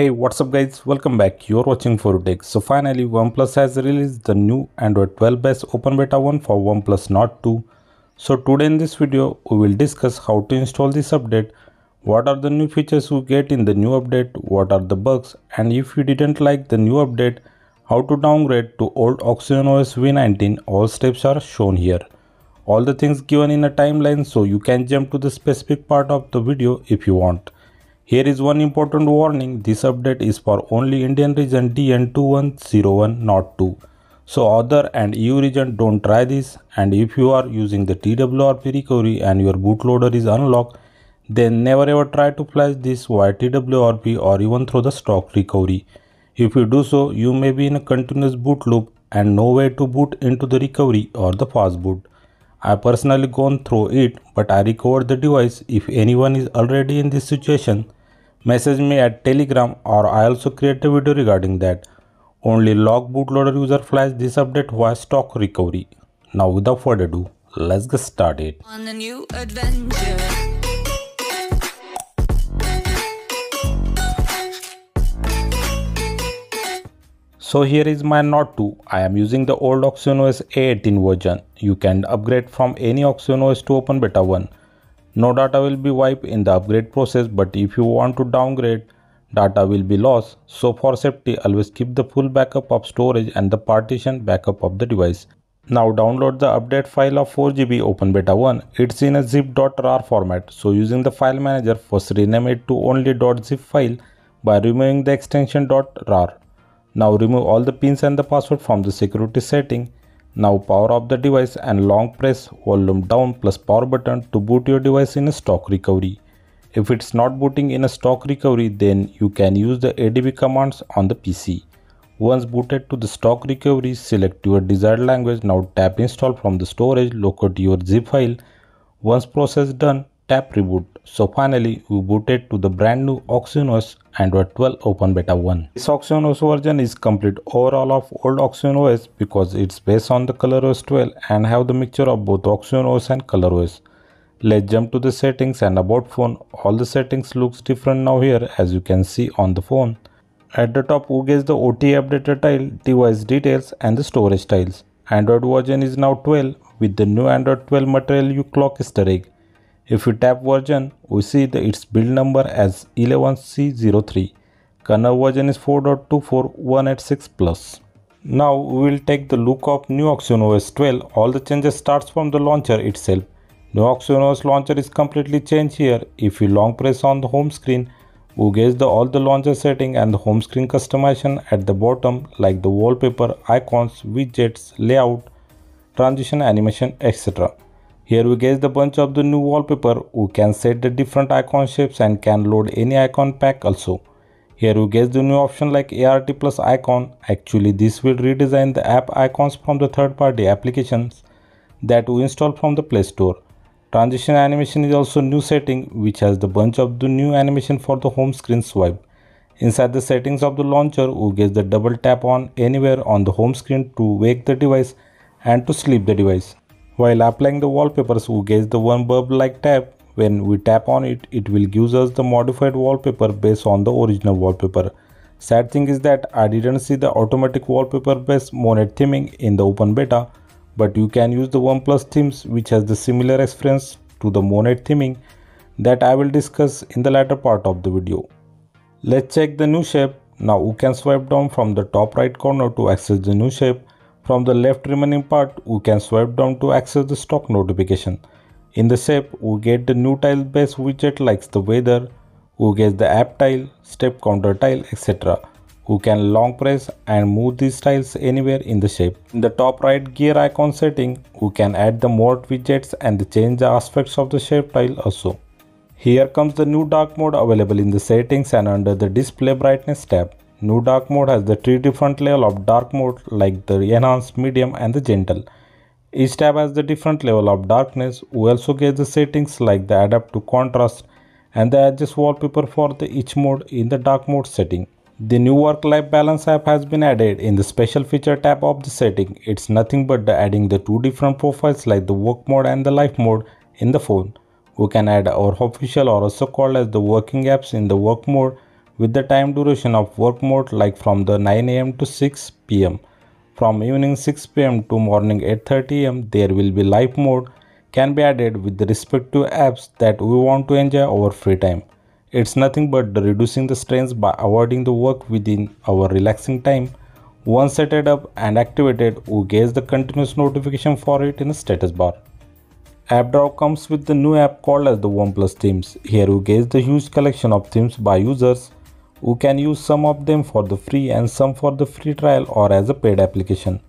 Hey what's up guys welcome back you're watching Tech. So finally OnePlus has released the new Android 12 based open beta 1 for OnePlus Nord 2. So today in this video we will discuss how to install this update, what are the new features you get in the new update, what are the bugs and if you didn't like the new update, how to downgrade to old Oxygen OS V19 all steps are shown here. All the things given in a timeline so you can jump to the specific part of the video if you want. Here is one important warning, this update is for only Indian region DN2101 not 2. So other and EU region don't try this and if you are using the TWRP recovery and your bootloader is unlocked, then never ever try to flash this via TWRP or even through the stock recovery. If you do so, you may be in a continuous boot loop and no way to boot into the recovery or the fast boot. I personally gone through it but I recovered the device. If anyone is already in this situation, message me at telegram or I also create a video regarding that. Only log bootloader user flash this update via stock recovery. Now without further ado, let's get started. On a new adventure. So here is my Nord 2. I am using the old OxygenOS A18 version. You can upgrade from any OxygenOS to Open Beta 1. No data will be wiped in the upgrade process but if you want to downgrade, data will be lost. So for safety, always keep the full backup of storage and the partition backup of the device. Now download the update file of 4GB Open Beta 1. It's in a zip.rar format. So using the file manager, first rename it to only .zip file by removing the extension .rar. Now remove all the pins and the password from the security setting. Now power off the device and long press volume down plus power button to boot your device in a stock recovery. If it's not booting in a stock recovery then you can use the ADB commands on the PC. Once booted to the stock recovery, select your desired language. Now tap install from the storage, locate your zip file. Once process done, tap reboot. So finally, we booted to the brand new OxygenOS Android 12 Open Beta 1. This OxygenOS version is complete overall of old OxygenOS because it's based on the ColorOS 12 and have the mixture of both OxygenOS and ColorOS. Let's jump to the settings and about phone. All the settings looks different now here as you can see on the phone. At the top we get the OTA updated tile, device details and the storage tiles. Android version is now 12 with the new Android 12 material you clock easter egg. If we tap version, we see that its build number as 11C03. Kernel version is 4.24186 plus. Now we will take the look of new Oxygen OS 12. All the changes starts from the launcher itself. New Oxygen OS launcher is completely changed here. If you long press on the home screen, we get the all the launcher setting and the home screen customization at the bottom like the wallpaper, icons, widgets, layout, transition animation, etc. Here we get the bunch of the new wallpaper. We can set the different icon shapes and can load any icon pack also. Here we get the new option like ART plus icon. Actually this will redesign the app icons from the third party applications that we install from the Play Store. Transition animation is also new setting which has the bunch of the new animation for the home screen swipe. Inside the settings of the launcher, we get the double tap on anywhere on the home screen to wake the device and to sleep the device. While applying the wallpapers, we get the one bulb like tab. When we tap on it, it will give us the modified wallpaper based on the original wallpaper. Sad thing is that I didn't see the automatic wallpaper based Monet theming in the open beta, but you can use the OnePlus themes which has the similar experience to the Monet theming that I will discuss in the latter part of the video. Let's check the new shelf. Now we can swipe down from the top right corner to access the new shelf from the left remaining part, we can swipe down to access the stock notification. In the shelf, we get the new tile based widget like the weather, we get the app tile, step counter tile, etc. We can long press and move these tiles anywhere in the shelf. In the top right gear icon setting, we can add the mode widgets and change the aspects of the shelf tile also. Here comes the new dark mode available in the settings and under the display brightness tab. New dark mode has the three different level of dark mode like the enhanced, medium and the gentle. Each tab has the different level of darkness. We also get the settings like the adapt to contrast and the adjust wallpaper for the each mode in the dark mode setting. The new work-life balance app has been added in the special feature tab of the setting. It's nothing but the adding the two different profiles like the work mode and the life mode in the phone. We can add our official or also called as the working apps in the work mode with the time duration of work mode like from the 9 am to 6 pm. From evening 6 pm to morning 8.30 am there will be live mode can be added with the respective apps that we want to enjoy our free time. It's nothing but reducing the strains by avoiding the work within our relaxing time. Once set it up and activated, we get the continuous notification for it in the status bar. AppDrawer comes with the new app called as the OnePlus Themes. Here you get the huge collection of themes by users who can use some of them for the free and some for the free trial or as a paid application.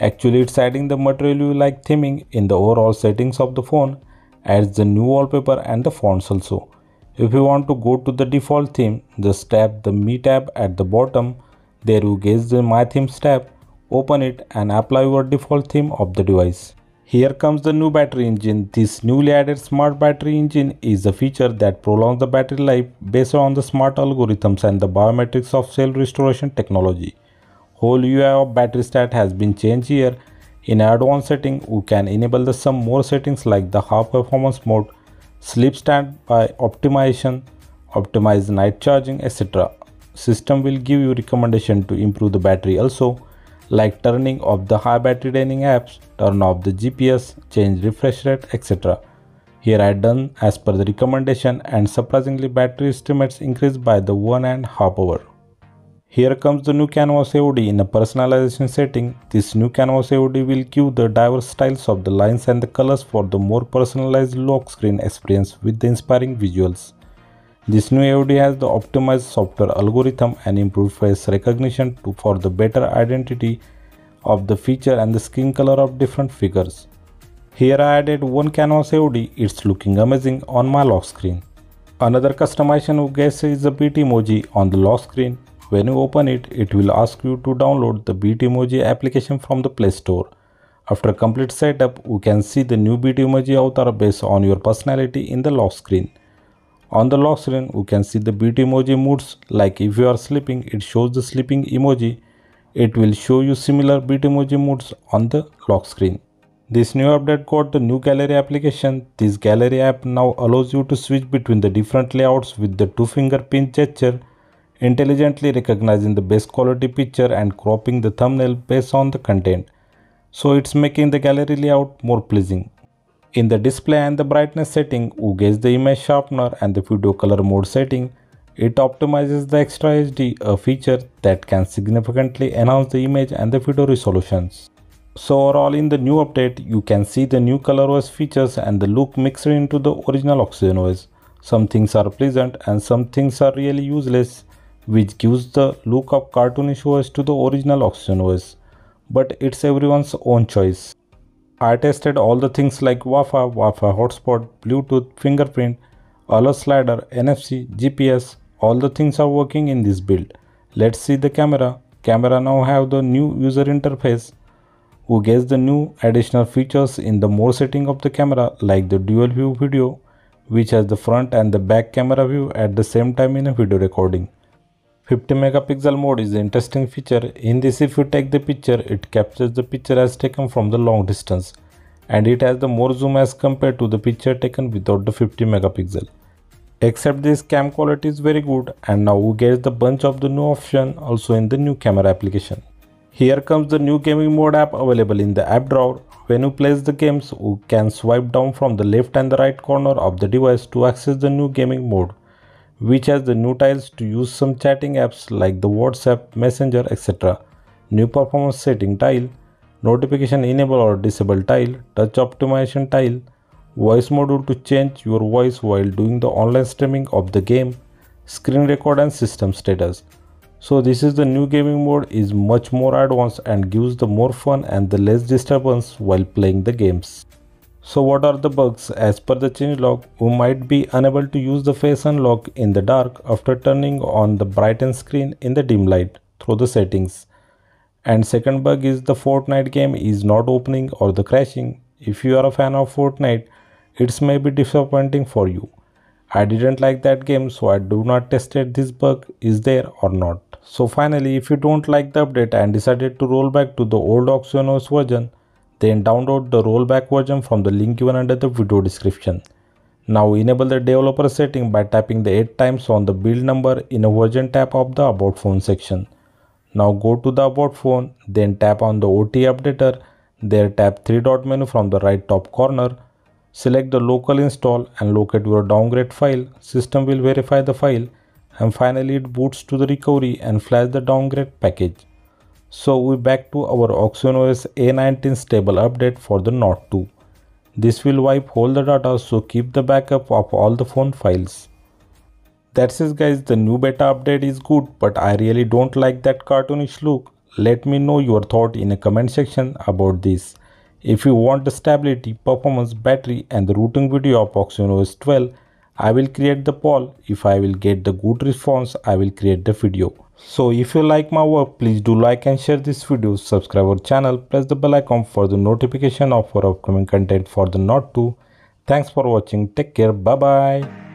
Actually it's adding the material you like theming in the overall settings of the phone, adds the new wallpaper and the fonts also. If you want to go to the default theme, just tap the Me tab at the bottom. There you get the My Themes tab. Open it and apply your default theme of the device. Here comes the new battery engine. This newly added smart battery engine is a feature that prolongs the battery life based on the smart algorithms and the biometrics of cell restoration technology. Whole UI of battery stat has been changed here. In advanced setting, we can enable the some more settings like the high performance mode, sleep standby optimization, optimize night charging, etc. System will give you recommendation to improve the battery also, like turning off the high battery draining apps, turn off the GPS, change refresh rate, etc. Here I done as per the recommendation and surprisingly battery estimates increased by the one and half hour. Here comes the new canvas AOD in a personalization setting. This new canvas AOD will give the diverse styles of the lines and the colors for the more personalized lock screen experience with the inspiring visuals. This new AOD has the optimized software algorithm and improved face recognition to, for the better identity of the feature and the skin color of different figures. Here I added one canvas AOD, it's looking amazing on my lock screen. Another customization we guess is the Bitmoji on the lock screen when you open it, it will ask you to download the Bitmoji application from the Play Store. After complete setup, you can see the new Bitmoji avatar based on your personality in the lock screen. On the lock screen, you can see the Bitmoji moods like if you are sleeping, it shows the sleeping emoji. It will show you similar Bitmoji moods on the lock screen. This new update got the new gallery application. This gallery app now allows you to switch between the different layouts with the two finger pinch gesture intelligently recognizing the best quality picture and cropping the thumbnail based on the content. So it's making the gallery layout more pleasing. In the display and the brightness setting, get the image sharpener and the video color mode setting. It optimizes the extra HD, a feature that can significantly enhance the image and the video resolutions. So overall in the new update, you can see the new ColorOS features and the look mixed into the original OxygenOS. Some things are pleasant and some things are really useless which gives the look of cartoonish OS to the original Oxygen OS, but it's everyone's own choice. I tested all the things like Wi-Fi, Wi-Fi hotspot, Bluetooth, fingerprint, alert slider, NFC, GPS, all the things are working in this build. Let's see the camera. Camera now have the new user interface who gets the new additional features in the more setting of the camera like the dual view video which has the front and the back camera view at the same time in a video recording. 50 megapixel mode is an interesting feature. In this if you take the picture, it captures the picture as taken from the long distance and it has the more zoom as compared to the picture taken without the 50 megapixel. Except this cam quality is very good and now we get the bunch of the new option also in the new camera application. Here comes the new gaming mode app available in the app drawer. When you place the games, you can swipe down from the left and the right corner of the device to access the new gaming mode which has the new tiles to use some chatting apps like the WhatsApp, Messenger, etc. New performance setting tile, notification enable or disable tile, touch optimization tile, voice module to change your voice while doing the online streaming of the game, screen record and system status. So this is the new gaming mode is much more advanced and gives the more fun and the less disturbance while playing the games. So what are the bugs? As per the changelog, we might be unable to use the face unlock in the dark after turning on the brighten screen in the dim light through the settings. And second bug is the Fortnite game is not opening or the crashing. If you are a fan of Fortnite, it's may be disappointing for you. I didn't like that game so I do not tested this bug is there or not. So finally if you don't like the update and decided to roll back to the old OxygenOS version, then download the rollback version from the link given under the video description. Now enable the developer setting by tapping the 8 times on the build number in a version tab of the about phone section. Now go to the about phone, then tap on the OTA updater, there tap 3 dot menu from the right top corner, select the local install and locate your downgrade file, system will verify the file and finally it boots to the recovery and flash the downgrade package. So we back to our OxygenOS A19 stable update for the Nord 2. This will wipe all the data so keep the backup of all the phone files. That's it guys the new beta update is good but I really don't like that cartoonish look. Let me know your thought in a comment section about this. If you want the stability, performance, battery and the rooting video of OxygenOS 12 I will create the poll. If I will get the good response, I will create the video. So if you like my work, please do like and share this video, subscribe our channel, press the bell icon for the notification of our upcoming content for the Nord 2 Thanks for watching. Take care. Bye bye.